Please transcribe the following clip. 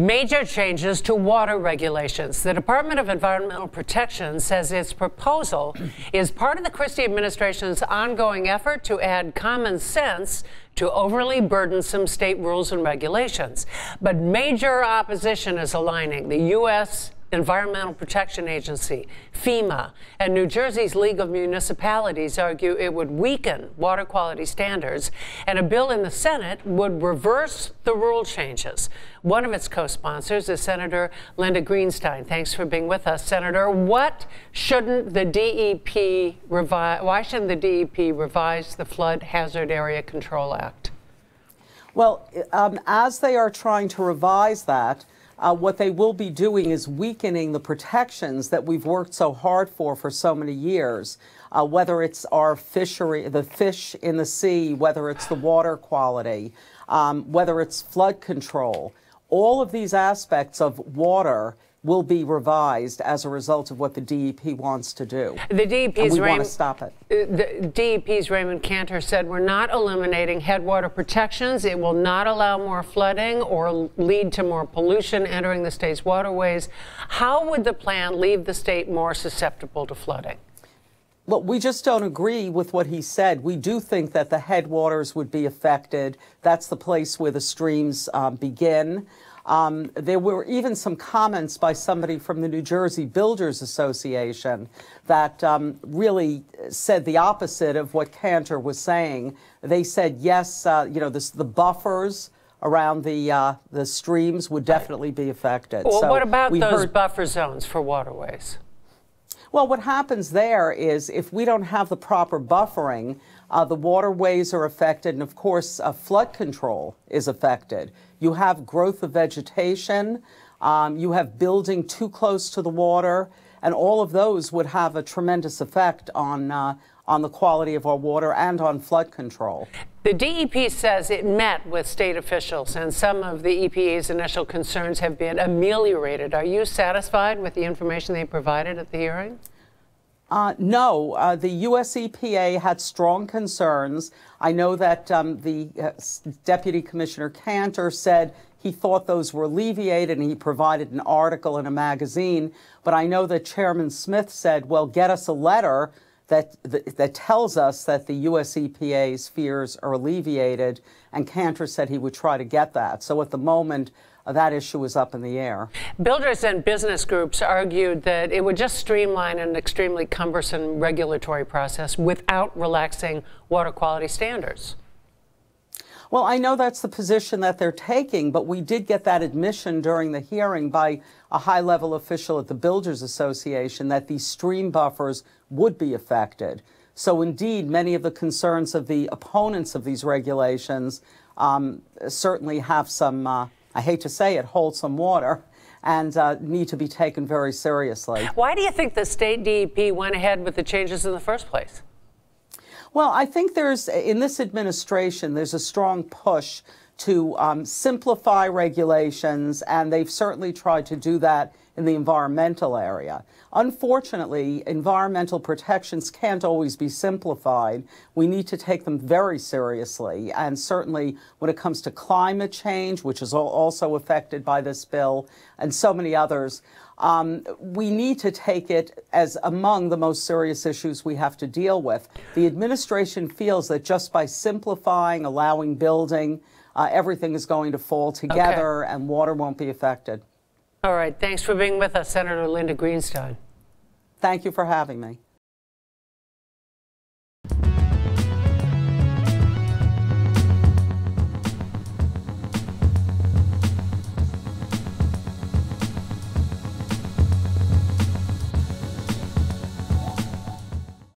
Major changes to water regulations. The Department of Environmental Protection says its proposal is part of the Christie administration's ongoing effort to add common sense to overly burdensome state rules and regulations. But major opposition is aligning. The U.S. Environmental Protection Agency, FEMA, and New Jersey's League of Municipalities argue it would weaken water quality standards, and a bill in the Senate would reverse the rule changes. One of its co sponsors is Senator Linda Greenstein. Thanks for being with us, Senator. What shouldn't the DEP revise? Why shouldn't the DEP revise the Flood Hazard Area Control Act? Well, um, as they are trying to revise that, uh, what they will be doing is weakening the protections that we've worked so hard for for so many years. Uh, whether it's our fishery, the fish in the sea, whether it's the water quality, um, whether it's flood control, all of these aspects of water will be revised as a result of what the DEP wants to do. The DEP's we want to stop it. Uh, the DEP's Raymond Cantor said we're not eliminating headwater protections. It will not allow more flooding or lead to more pollution entering the state's waterways. How would the plan leave the state more susceptible to flooding? Well, we just don't agree with what he said. We do think that the headwaters would be affected. That's the place where the streams um, begin. Um, there were even some comments by somebody from the New Jersey Builders Association that um, really said the opposite of what Cantor was saying. They said, yes, uh, you know, this, the buffers around the uh, the streams would definitely be affected. Well, so what about those heard, buffer zones for waterways? Well, what happens there is if we don't have the proper buffering, uh, the waterways are affected, and of course, uh, flood control is affected. You have growth of vegetation, um, you have building too close to the water, and all of those would have a tremendous effect on uh, on the quality of our water and on flood control. The DEP says it met with state officials, and some of the EPA's initial concerns have been ameliorated. Are you satisfied with the information they provided at the hearing? Uh, no, uh, the U.S. EPA had strong concerns. I know that um, the uh, Deputy Commissioner Cantor said he thought those were alleviated and he provided an article in a magazine. But I know that Chairman Smith said, well, get us a letter that, that, tells us that the U.S. EPA's fears are alleviated. And Cantor said he would try to get that. So at the moment, uh, that issue is up in the air. Builders and business groups argued that it would just streamline an extremely cumbersome regulatory process without relaxing water quality standards. Well, I know that's the position that they're taking, but we did get that admission during the hearing by a high level official at the Builders Association that these stream buffers would be affected. So, indeed, many of the concerns of the opponents of these regulations um, certainly have some. Uh, I hate to say it, hold some water and uh, need to be taken very seriously. Why do you think the state DEP went ahead with the changes in the first place? Well, I think there's, in this administration, there's a strong push to um, simplify regulations, and they've certainly tried to do that in the environmental area. Unfortunately, environmental protections can't always be simplified. We need to take them very seriously. And certainly when it comes to climate change, which is also affected by this bill, and so many others, um, we need to take it as among the most serious issues we have to deal with. The administration feels that just by simplifying, allowing building, uh, everything is going to fall together okay. and water won't be affected. All right. Thanks for being with us, Senator Linda Greenstein. Thank you for having me.